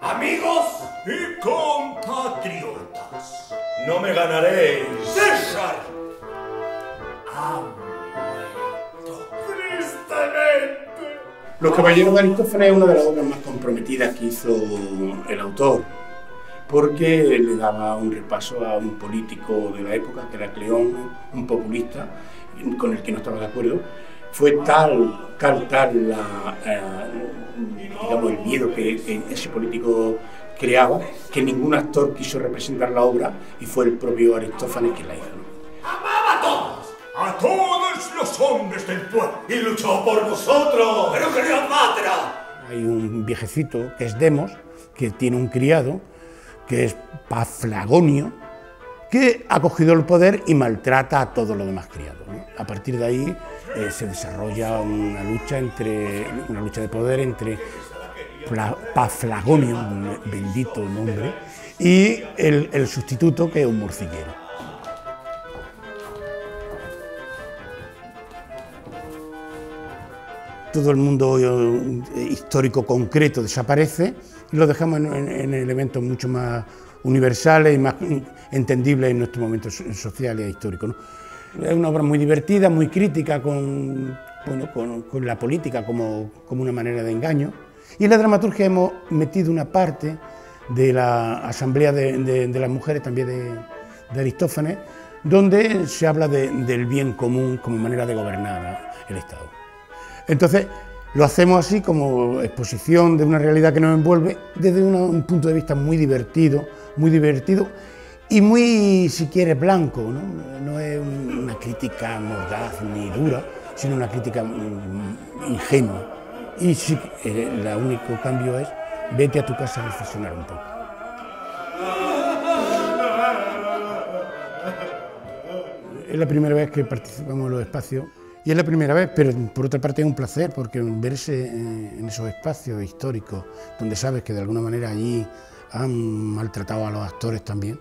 amigos y compatriotas. No me ganaréis. César ha muerto. Tristemente. Los Caballeros de Aristófanes es una de las obras más comprometidas que hizo el autor, porque le daba un repaso a un político de la época, que era Cleón, un populista, con el que no estaba de acuerdo. Fue tal, tal, tal la, eh, digamos, el miedo que, que ese político creaba, que ningún actor quiso representar la obra y fue el propio Aristófanes quien la hizo. Amaba a todos. A todos los hombres del pueblo. Y luchó por vosotros. Pero Cleopatra. Hay un viejecito que es Demos, que tiene un criado, que es Paflagonio, que ha cogido el poder y maltrata a todos los demás criados. A partir de ahí eh, se desarrolla una lucha, entre, una lucha de poder entre Paflagonio, un bendito nombre, y el, sustituto, que es un murcillero. todo el mundo eh, histórico concreto desaparece y lo dejamos en, en- en elementos mucho más universales y más entendibles en nuestro momento so- social e histórico. Es una obra muy divertida, muy crítica con, bueno, con, la política como, una manera de engaño. Y en la dramaturgia hemos metido una parte de la Asamblea de, las Mujeres, también de, Aristófanes, donde se habla de- del bien común como manera de gobernar el Estado. Entonces, lo hacemos así como exposición de una realidad que nos envuelve desde un punto de vista muy divertido, muy divertido y muy, si quieres, blanco. No, es crítica mordaz ni dura, sino una crítica mm, ingenua. Y sí, el único cambio es vete a tu casa a reflexionar un poco. Es la primera vez que participamos en los espacios y es la primera vez, pero por otra parte es un placer porque verse eh, en esos espacios históricos donde sabes que de alguna manera allí han maltratado a los actores también,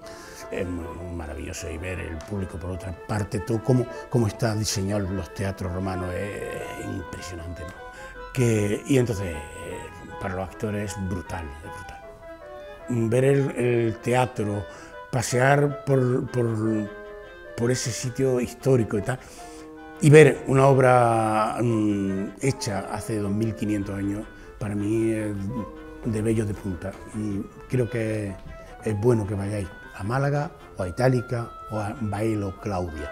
es maravilloso y ver el público por otra parte, todo cómo, cómo está diseñado los teatros romanos es impresionante. ¿no? Que, y entonces eh, para los actores es brutal, es brutal ver el, teatro, pasear por, por, por ese sitio histórico y tal, y ver una obra mm, hecha hace 2500 años, para mí es de vellos de punta. Y creo que es bueno que vayáis a Málaga o a Itálica o a Bailo Claudia.